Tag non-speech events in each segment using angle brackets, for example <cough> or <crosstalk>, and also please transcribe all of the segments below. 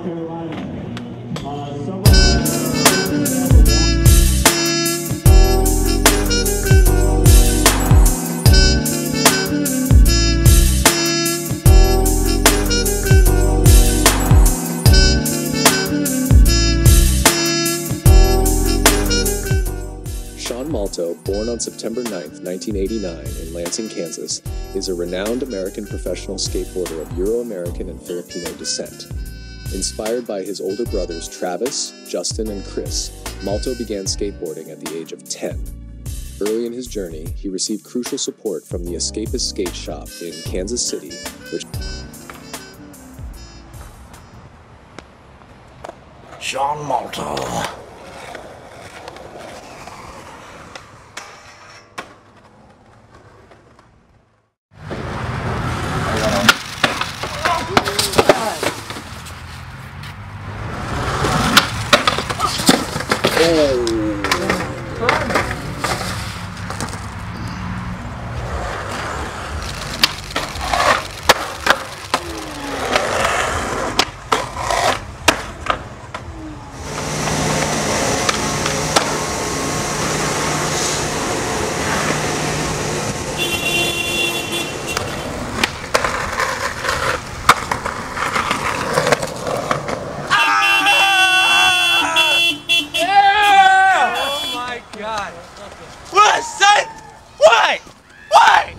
South Carolina. Uh, someone- Sean Malto, born on September 9, 1989, in Lansing, Kansas, is a renowned American professional skateboarder of Euro American and Filipino descent. Inspired by his older brothers Travis, Justin, and Chris, Malto began skateboarding at the age of 10. Early in his journey, he received crucial support from the Escapist Skate Shop in Kansas City, which Sean Malto. Oh my god. What, son? What? What?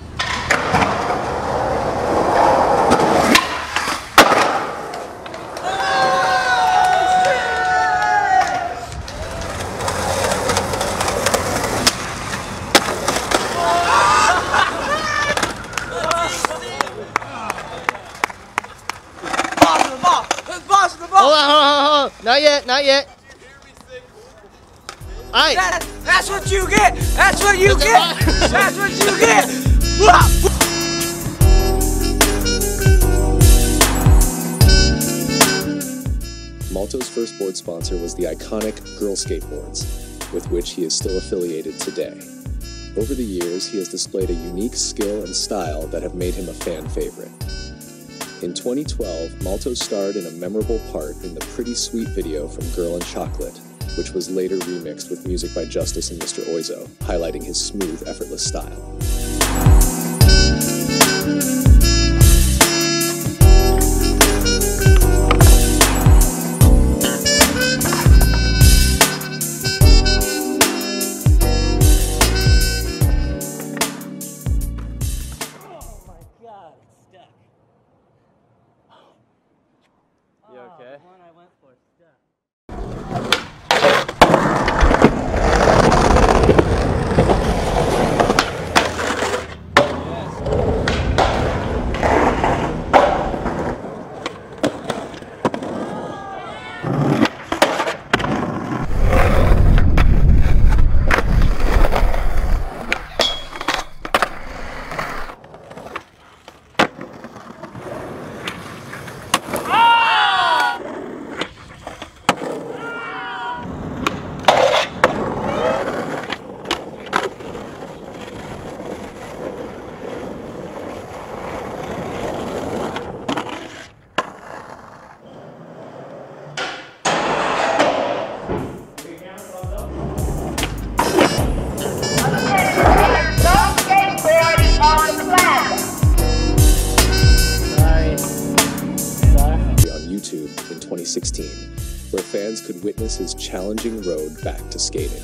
Boss of the ball! Boss of the ball! Hold on, hold on, hold on. Not yet, not yet. Alright. That, that's what you get! That's what you get! <laughs> That's what you get! Wah! Malto's first board sponsor was the iconic Girl Skateboards, with which he is still affiliated today. Over the years, he has displayed a unique skill and style that have made him a fan favorite. In 2012, Malto starred in a memorable part in the Pretty Sweet video from Girl and Chocolate, which was later remixed with music by Justice and Mr. Oizo, highlighting his smooth, effortless style. His challenging road back to skating.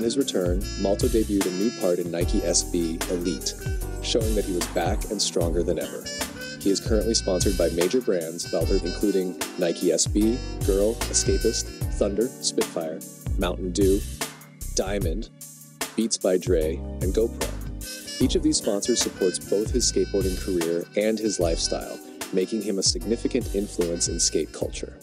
His return, Malto debuted a new part in Nike SB Elite, showing that he was back and stronger than ever. He is currently sponsored by major brands, including Nike SB, Girl, Escapist, Thunder, Spitfire, Mountain Dew, Diamond, Beats by Dre, and GoPro. Each of these sponsors supports both his skateboarding career and his lifestyle, making him a significant influence in skate culture.